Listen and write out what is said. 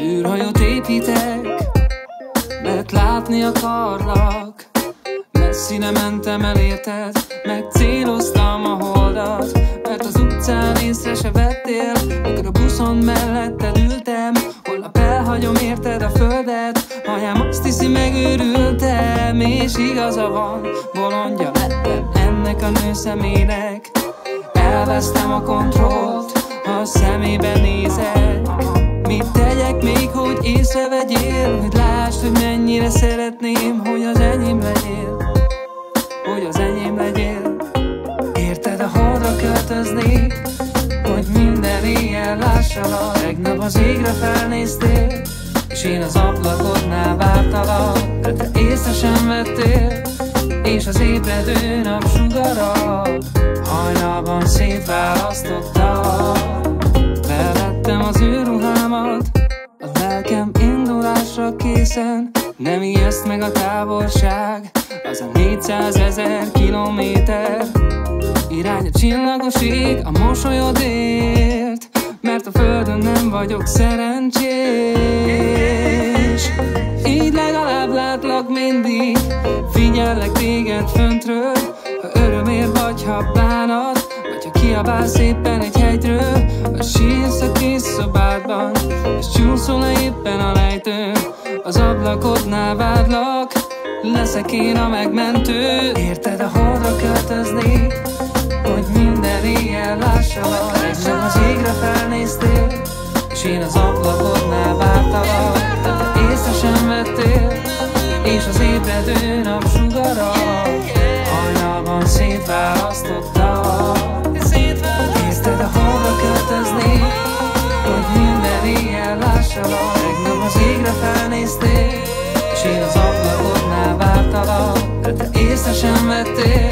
űrhajót építek, mert látni akarlak. Messzire mentem el érted, megcéloztam a holdat Mert az utcán észre se És igaza van, bolondja lettem ennek a nő szemének. Elvesztem a kontrollt, a szemébe nézek. Mit tegyek még, hogy észrevegyél? Hogy lásd, hogy mennyire szeretném Hogy az enyém legyél. Hogy az enyém legyél. Érted, a holdra költöznék Hogy minden éjjel lássalak. Tegnap az égre felnéztél És én az ablakodnál vártalak észre sem vettél És az ébredő nap sugara Hajnalban szétválasztottak Felvettem az űrruhámat A lelkem indulásra készen Nem ijeszt meg a távolság Az a 400 ezer kilométer. Irány a csillagos ég A mosolyodért Mert a földön nem vagyok szerencsés. Így legalább látlak mindig. Figyellek téged föntről. Ha örömér vagy, ha bánat Vagy ha kiabálsz éppen egy hegyről A sírsz a kis szobádban És csúszol éppen a lejtőn Az ablakodnál vádlak Leszek én a megmentő. Érted a holdra költözni Hogy minden éjjel lássalak. Tegnap az égre felnéztél És én az ablakodnál vártalak Hajnalban szétválasztottak Érted a holdra költözni Hogy minden éjjel lássalak Tegnap az égre felnéztél És én az ablakodnál vártalak. De te észre sem vettél